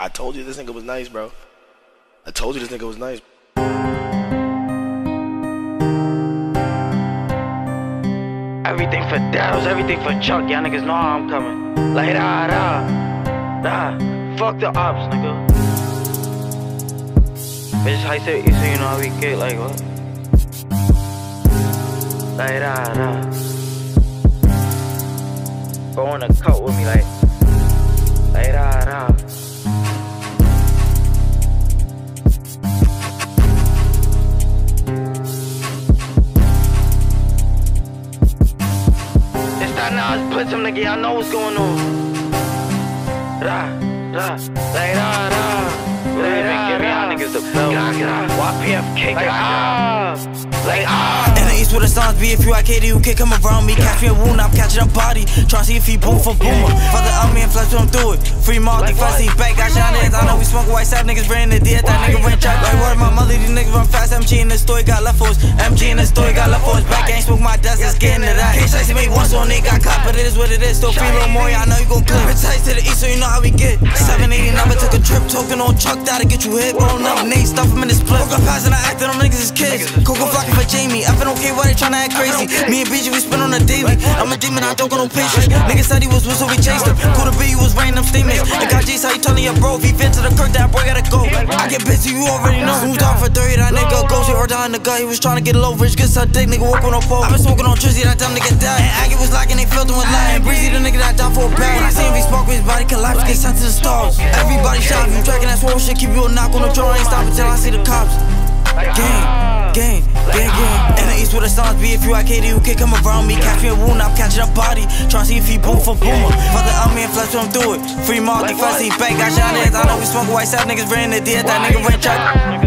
I told you this nigga was nice, bro. I told you this nigga was nice. Everything for Daryls, everything for Chuck. Y'all niggas know how I'm coming. Like, da, da, da. Fuck the ops, nigga. Bitch, how you say, you you know how we get, like, what? Like, da, da. Go in the cut with me, like, It's Nas put some nigga, y'all know what's going on. Rah, rah, like rah, rah. Like rah, give y'all niggas the belt. YPFK, like ah, like ah. In the east where the stars be if you IKD, you can come around me. Catch me a wound, I'm catching a body. Try to see if he boom for boomer. Fuck the army and flex him through it. Free multi, fussy, back, got shot in. I know we smoke white side niggas ran the dead. That nigga ran track. Like word, my mother, these niggas run fast. MG in the story, got me once on they got caught, but it is what it is. Still little more, I know you gon' clip. Tight to the east, so you know how we get. 780 number, took a trip, token on truck, that'll get you hit. Roll up, oh, Nate, stuff him in this split. Woke up passing, I acting, them niggas is kids. Coco flocking for Jamie, effing okay, why they tryna act crazy? Me and BG, we spin on a daily. I'm a demon, I don't got no patience. Niggas said he was with, so we chased him. Cool to be, you was them statements. And got G's, how you telling your bro? If he fit to the curve, that boy gotta go. I get busy, you already know. Moved on for 30, that nigga goes here, or down the guy, he was trying to get low, rich, get some dick, nigga, walk on a pole. I been smoking on Trizzy, that dumb nigga died. And Aggie was locking, they filled with light. Breezy, the nigga that died for a bag. When I see him, spark with his body collapse, get sent to the stars. Everybody shot, you tracking that swole shit, keep you a knock on the draw, ain't stopping till I see the cops. Gang, gang, gang, gang. In the east where the stars be, if you IKD, you can come around me. Catch me a wound, I'm catching a body. Try to see if he boom for boomer. Fuck the army and flex him through it. Free multi, fussy, back, got shot. I know we smoke white side niggas ran the dead. That nigga ran track.